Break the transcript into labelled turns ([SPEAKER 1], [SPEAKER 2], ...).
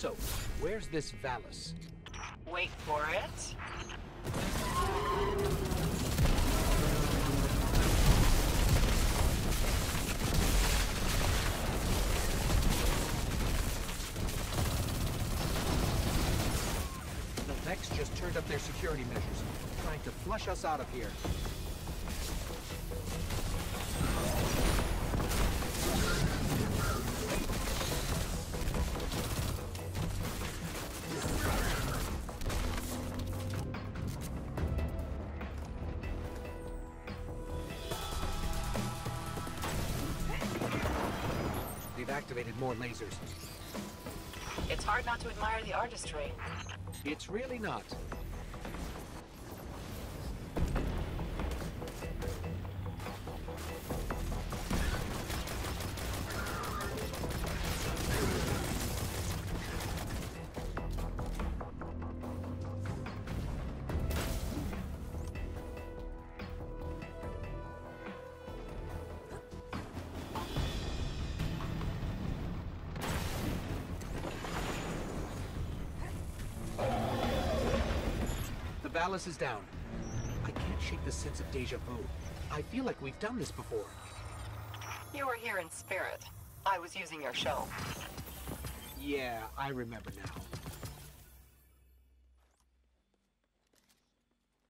[SPEAKER 1] So, where's this Valis?
[SPEAKER 2] Wait for it.
[SPEAKER 1] The Vex just turned up their security measures, trying to flush us out of here. They've activated more lasers.
[SPEAKER 2] It's hard not to admire the artistry.
[SPEAKER 1] It's really not. The Valis is down. I can't shake the sense of deja vu. I feel like we've done this before.
[SPEAKER 2] You were here in spirit. I was using your show.
[SPEAKER 1] Yeah, I remember now.